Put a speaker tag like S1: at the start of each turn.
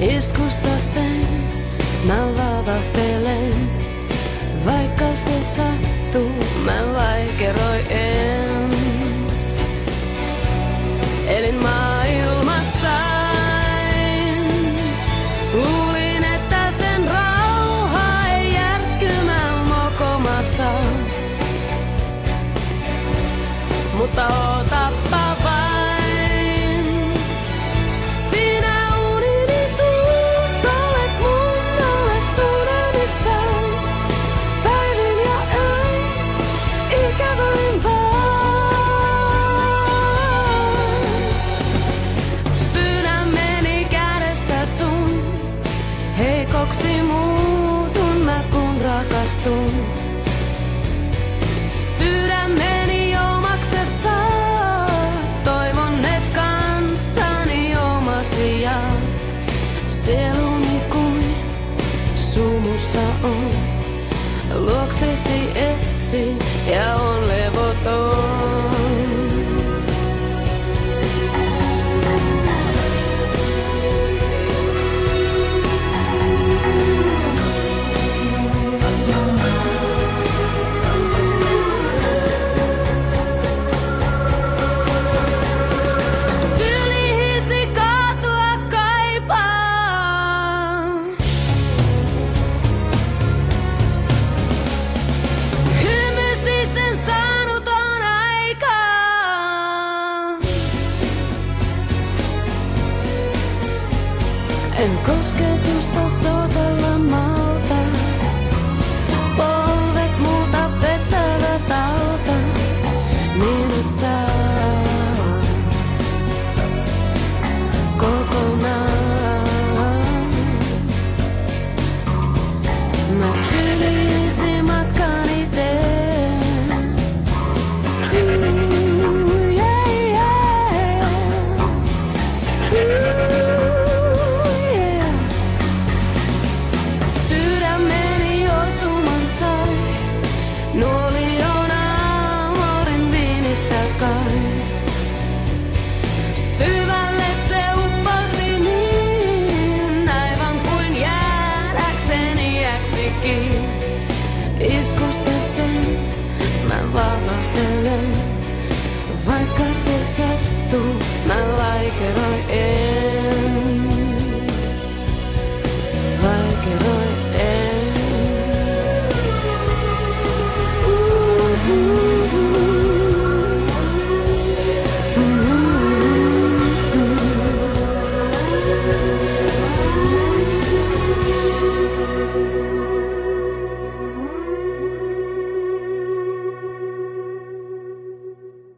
S1: Iskusta sen mä vavahtelen. Vaikka se sattuu, mä vaikeroi en. Elin mokomassa. Mutta otappa rakastun. Sydämeni omaksessa, toivon et kanssani omasi jaat. Sieluni kuin sumussa on, luoksesi etsi ja on levoton. En kosketusta soitella malta. Polvet multa vetävät alta. Minut kokonaan. Yeah, Iskusta sen mä vavahtelen, vaikka se sattuu, mä vaikeroin en.